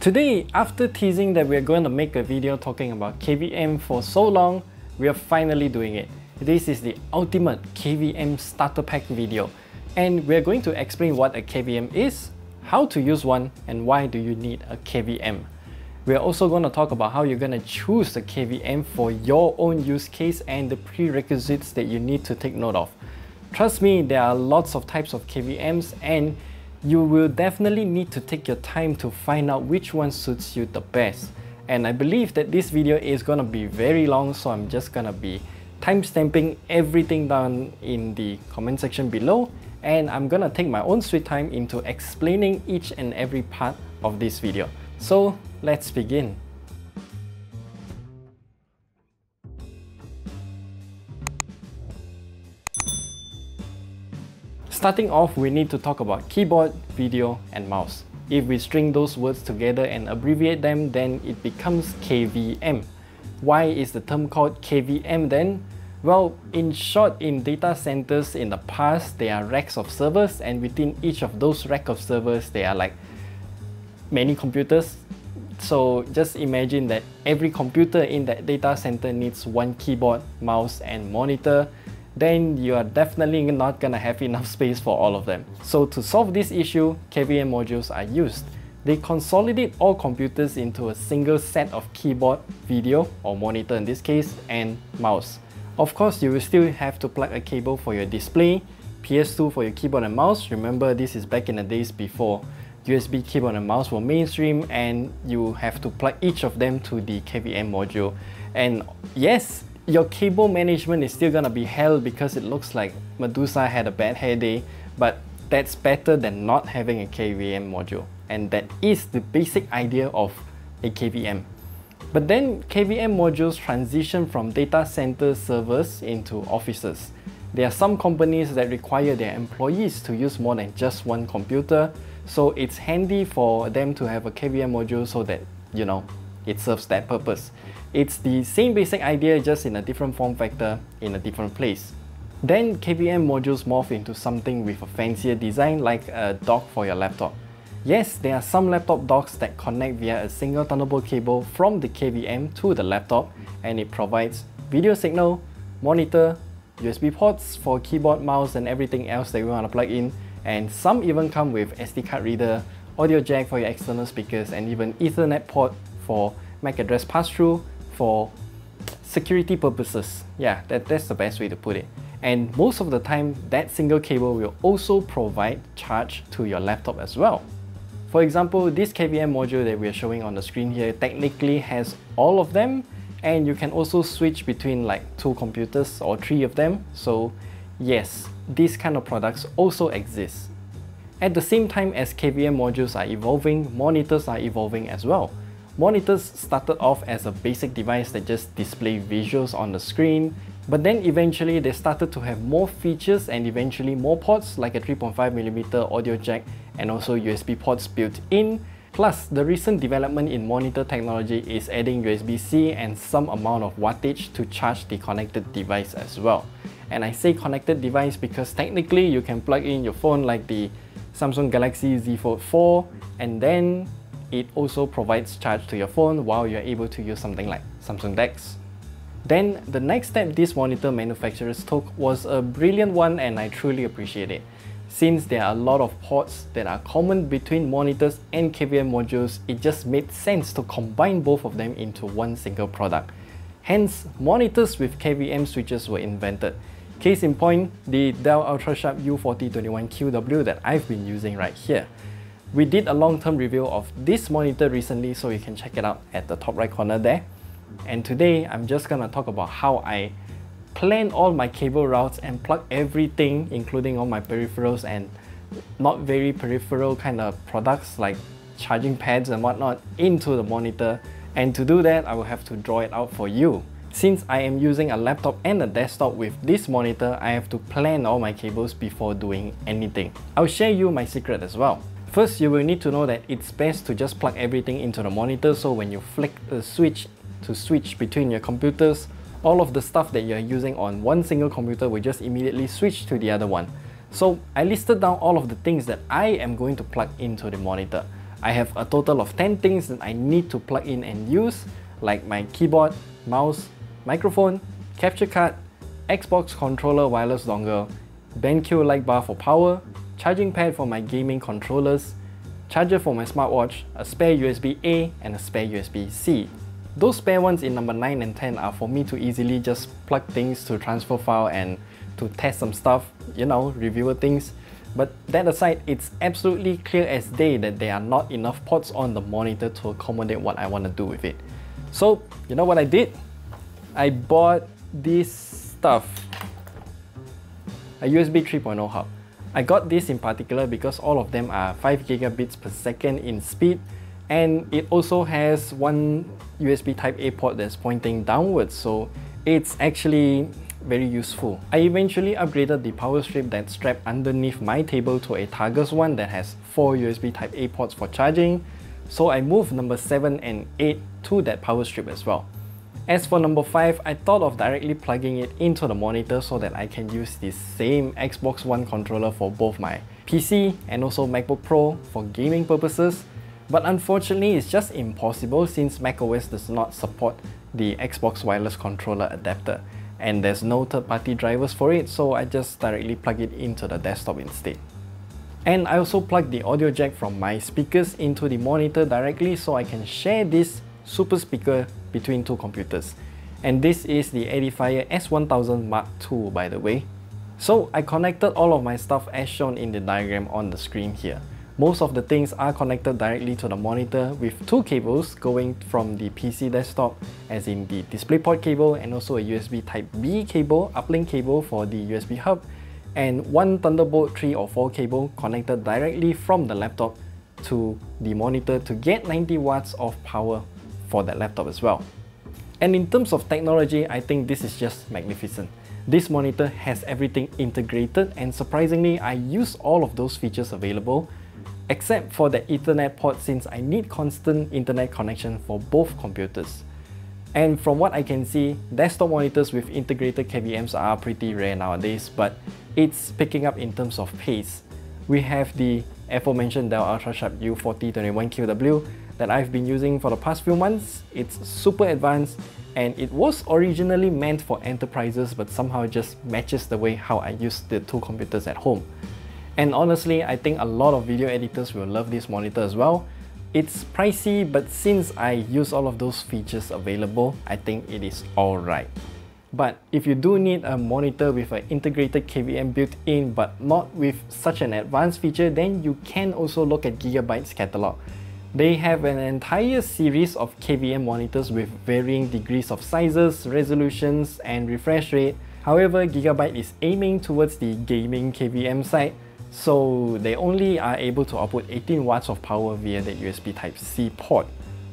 Today, after teasing that we're going to make a video talking about KVM for so long, we are finally doing it. This is the ultimate KVM starter pack video and we're going to explain what a KVM is, how to use one, and why do you need a KVM. We're also going to talk about how you're going to choose the KVM for your own use case and the prerequisites that you need to take note of. Trust me, there are lots of types of KVMs and you will definitely need to take your time to find out which one suits you the best. And I believe that this video is gonna be very long, so I'm just gonna be timestamping everything down in the comment section below and I'm gonna take my own sweet time into explaining each and every part of this video. So let's begin. Starting off, we need to talk about keyboard, video, and mouse. If we string those words together and abbreviate them, then it becomes KVM. Why is the term called KVM then? Well, in short, in data centers in the past, there are racks of servers and within each of those rack of servers, there are like many computers. So just imagine that every computer in that data center needs one keyboard, mouse, and monitor then you are definitely not gonna have enough space for all of them. So to solve this issue, KVM modules are used. They consolidate all computers into a single set of keyboard, video, or monitor in this case, and mouse. Of course, you will still have to plug a cable for your display, PS2 for your keyboard and mouse. Remember, this is back in the days before USB keyboard and mouse were mainstream and you have to plug each of them to the KVM module. And yes, your cable management is still gonna be hell because it looks like Medusa had a bad hair day, but that's better than not having a KVM module. And that is the basic idea of a KVM. But then KVM modules transition from data center servers into offices. There are some companies that require their employees to use more than just one computer, so it's handy for them to have a KVM module so that, you know, it serves that purpose. It's the same basic idea just in a different form factor in a different place. Then KVM modules morph into something with a fancier design like a dock for your laptop. Yes, there are some laptop docks that connect via a single Thunderbolt cable from the KVM to the laptop and it provides video signal, monitor, USB ports for keyboard, mouse and everything else that you want to plug in and some even come with SD card reader, audio jack for your external speakers and even Ethernet port for MAC address pass-through for security purposes. Yeah, that, that's the best way to put it. And most of the time, that single cable will also provide charge to your laptop as well. For example, this KVM module that we're showing on the screen here technically has all of them and you can also switch between like two computers or three of them. So yes, these kind of products also exist. At the same time as KVM modules are evolving, monitors are evolving as well. Monitors started off as a basic device that just display visuals on the screen, but then eventually they started to have more features and eventually more ports like a 3.5mm audio jack and also USB ports built in. Plus, the recent development in monitor technology is adding USB-C and some amount of wattage to charge the connected device as well. And I say connected device because technically you can plug in your phone like the Samsung Galaxy Z Fold 4 and then it also provides charge to your phone while you're able to use something like Samsung DeX. Then the next step these monitor manufacturers took was a brilliant one and I truly appreciate it. Since there are a lot of ports that are common between monitors and KVM modules, it just made sense to combine both of them into one single product. Hence, monitors with KVM switches were invented. Case in point, the Dell UltraSharp U4021QW that I've been using right here. We did a long-term review of this monitor recently so you can check it out at the top right corner there. And today I'm just gonna talk about how I plan all my cable routes and plug everything including all my peripherals and not very peripheral kind of products like charging pads and whatnot into the monitor and to do that I will have to draw it out for you. Since I am using a laptop and a desktop with this monitor, I have to plan all my cables before doing anything. I'll share you my secret as well. First, you will need to know that it's best to just plug everything into the monitor so when you flick the switch to switch between your computers, all of the stuff that you're using on one single computer will just immediately switch to the other one. So I listed down all of the things that I am going to plug into the monitor. I have a total of 10 things that I need to plug in and use, like my keyboard, mouse, microphone, capture card, Xbox controller wireless dongle, BenQ light bar for power, charging pad for my gaming controllers, charger for my smartwatch, a spare USB-A and a spare USB-C. Those spare ones in number 9 and 10 are for me to easily just plug things to transfer file and to test some stuff, you know, reviewer things. But that aside, it's absolutely clear as day that there are not enough ports on the monitor to accommodate what I want to do with it. So, you know what I did? I bought this stuff, a USB 3.0 hub. I got this in particular because all of them are 5 gigabits per second in speed and it also has one USB type A port that's pointing downwards so it's actually very useful. I eventually upgraded the power strip that's strapped underneath my table to a Targus one that has 4 USB type A ports for charging so I moved number 7 and 8 to that power strip as well. As for number 5, I thought of directly plugging it into the monitor so that I can use the same Xbox One controller for both my PC and also MacBook Pro for gaming purposes. But unfortunately, it's just impossible since macOS does not support the Xbox wireless controller adapter and there's no third-party drivers for it so I just directly plug it into the desktop instead. And I also plug the audio jack from my speakers into the monitor directly so I can share this super speaker between two computers. And this is the Edifier S1000 Mark II by the way. So I connected all of my stuff as shown in the diagram on the screen here. Most of the things are connected directly to the monitor with two cables going from the PC desktop as in the DisplayPort cable and also a USB type B cable, uplink cable for the USB hub and one Thunderbolt 3 or 4 cable connected directly from the laptop to the monitor to get 90 watts of power for that laptop as well. And in terms of technology, I think this is just magnificent. This monitor has everything integrated and surprisingly, I use all of those features available except for the Ethernet port since I need constant internet connection for both computers. And from what I can see, desktop monitors with integrated KVMs are pretty rare nowadays, but it's picking up in terms of pace. We have the aforementioned Dell UltraSharp U4021QW that I've been using for the past few months. It's super advanced and it was originally meant for enterprises but somehow it just matches the way how I use the two computers at home. And honestly, I think a lot of video editors will love this monitor as well. It's pricey, but since I use all of those features available, I think it is alright. But if you do need a monitor with an integrated KVM built in but not with such an advanced feature, then you can also look at Gigabyte's catalog. They have an entire series of KVM monitors with varying degrees of sizes, resolutions, and refresh rate. However, Gigabyte is aiming towards the gaming KVM side, so they only are able to output 18 watts of power via the USB Type-C port.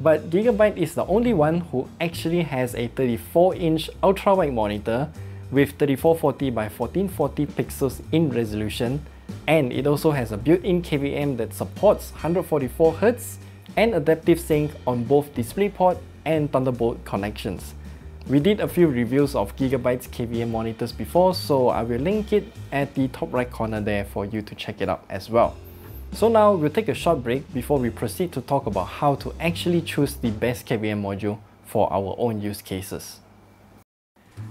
But Gigabyte is the only one who actually has a 34-inch ultra-wide monitor with 3440 by 1440 pixels in resolution and it also has a built-in KVM that supports 144Hz and adaptive sync on both DisplayPort and Thunderbolt connections. We did a few reviews of Gigabyte's KVM monitors before, so I will link it at the top right corner there for you to check it out as well. So now we'll take a short break before we proceed to talk about how to actually choose the best KVM module for our own use cases.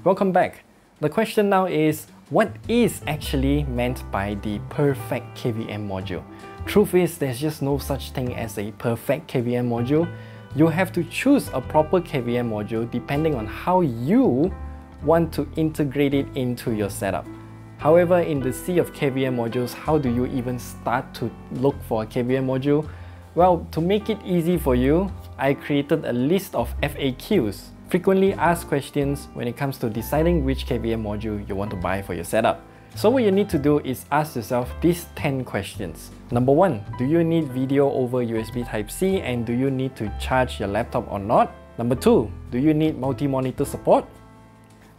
Welcome back. The question now is, what is actually meant by the perfect KVM module? Truth is, there's just no such thing as a perfect KVM module. You have to choose a proper KVM module depending on how you want to integrate it into your setup. However, in the sea of KVM modules, how do you even start to look for a KVM module? Well, to make it easy for you, I created a list of FAQs frequently asked questions when it comes to deciding which KVM module you want to buy for your setup. So what you need to do is ask yourself these 10 questions. Number 1. Do you need video over USB Type-C and do you need to charge your laptop or not? Number 2. Do you need multi-monitor support?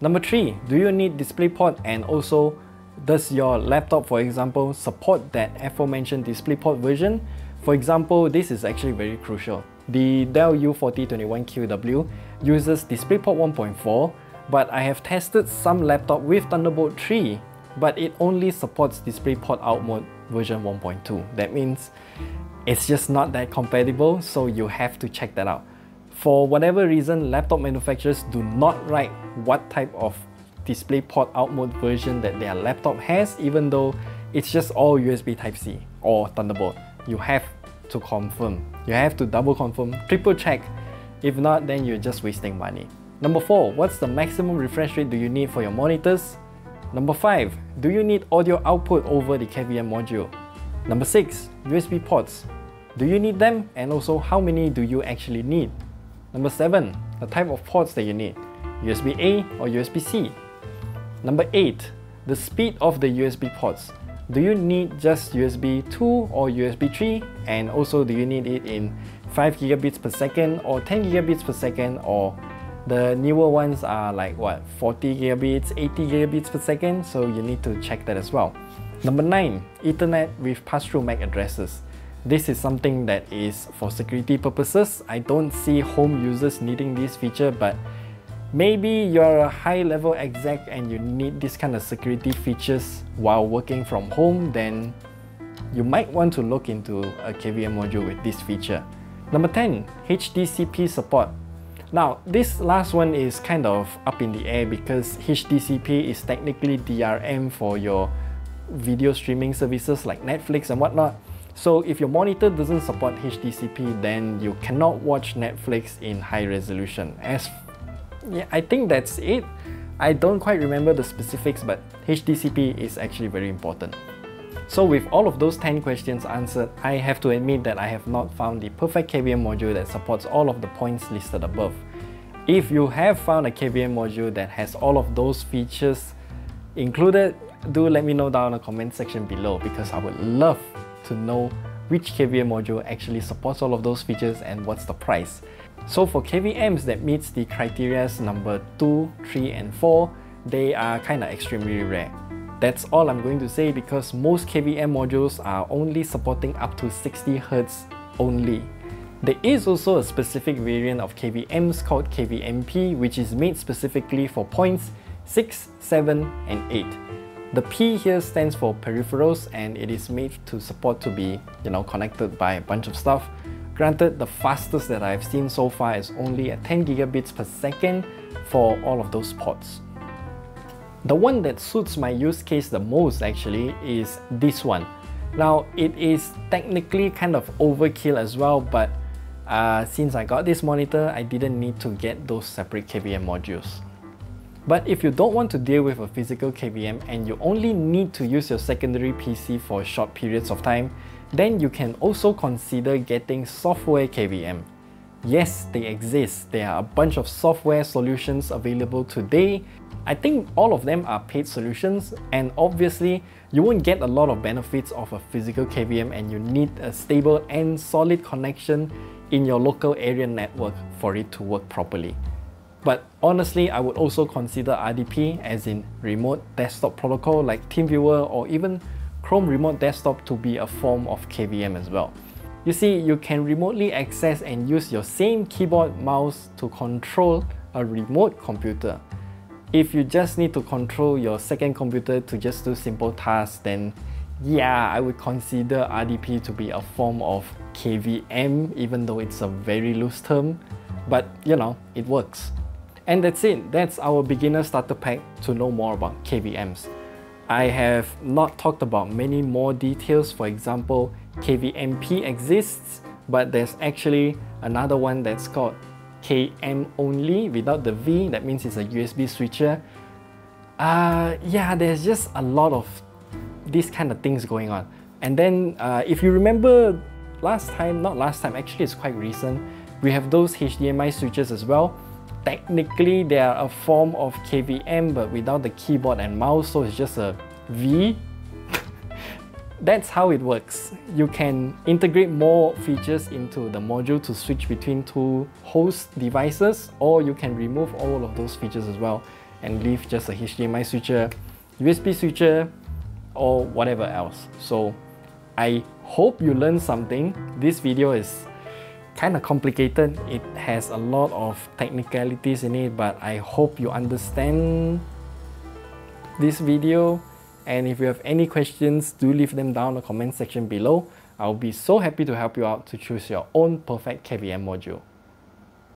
Number 3. Do you need DisplayPort and also does your laptop for example support that aforementioned DisplayPort version? For example, this is actually very crucial. The Dell U4021QW uses DisplayPort 1.4, but I have tested some laptop with Thunderbolt 3, but it only supports DisplayPort out mode version 1.2. That means it's just not that compatible, so you have to check that out. For whatever reason, laptop manufacturers do not write what type of DisplayPort out mode version that their laptop has, even though it's just all USB Type-C or Thunderbolt. You have to confirm. You have to double confirm, triple check. If not, then you're just wasting money. Number 4. What's the maximum refresh rate do you need for your monitors? Number 5. Do you need audio output over the KVM module? Number 6. USB ports. Do you need them? And also, how many do you actually need? Number 7. The type of ports that you need. USB-A or USB-C? Number 8. The speed of the USB ports. Do you need just USB 2 or USB 3? And also, do you need it in 5 gigabits per second or 10 gigabits per second or the newer ones are like what 40 gigabits, 80 gigabits per second, so you need to check that as well. Number 9. Ethernet with pass-through MAC addresses. This is something that is for security purposes. I don't see home users needing this feature, but maybe you're a high-level exec and you need this kind of security features while working from home, then you might want to look into a KVM module with this feature. Number 10. HDCP support. Now, this last one is kind of up in the air because HDCP is technically DRM for your video streaming services like Netflix and whatnot. So if your monitor doesn't support HDCP, then you cannot watch Netflix in high resolution. As yeah, I think that's it. I don't quite remember the specifics, but HDCP is actually very important. So with all of those 10 questions answered, I have to admit that I have not found the perfect KVM module that supports all of the points listed above. If you have found a KVM module that has all of those features included, do let me know down in the comment section below because I would love to know which KVM module actually supports all of those features and what's the price. So for KVMs that meets the criteria number 2, 3 and 4, they are kinda extremely rare. That's all I'm going to say because most KVM modules are only supporting up to 60Hz only. There is also a specific variant of KVMs called KVMP which is made specifically for points 6, 7 and 8. The P here stands for peripherals and it is made to support to be you know connected by a bunch of stuff. Granted, the fastest that I've seen so far is only at 10 gigabits per second for all of those ports. The one that suits my use case the most actually is this one. Now it is technically kind of overkill as well but uh, since I got this monitor I didn't need to get those separate KVM modules. But if you don't want to deal with a physical KVM and you only need to use your secondary PC for short periods of time, then you can also consider getting software KVM. Yes, they exist. There are a bunch of software solutions available today I think all of them are paid solutions and obviously you won't get a lot of benefits of a physical KVM and you need a stable and solid connection in your local area network for it to work properly. But honestly, I would also consider RDP as in Remote Desktop Protocol like TeamViewer or even Chrome Remote Desktop to be a form of KVM as well. You see, you can remotely access and use your same keyboard mouse to control a remote computer. If you just need to control your second computer to just do simple tasks, then yeah, I would consider RDP to be a form of KVM, even though it's a very loose term. But you know, it works. And that's it. That's our beginner starter pack to know more about KVMs. I have not talked about many more details. For example, KVMP exists, but there's actually another one that's called KM only without the V, that means it's a USB switcher. Uh, yeah, there's just a lot of these kind of things going on. And then uh, if you remember last time, not last time, actually it's quite recent, we have those HDMI switches as well. Technically, they are a form of KVM but without the keyboard and mouse, so it's just a V that's how it works. You can integrate more features into the module to switch between two host devices or you can remove all of those features as well and leave just a HDMI switcher, USB switcher or whatever else. So I hope you learned something. This video is kind of complicated. It has a lot of technicalities in it but I hope you understand this video and if you have any questions, do leave them down in the comment section below. I'll be so happy to help you out to choose your own perfect KVM module.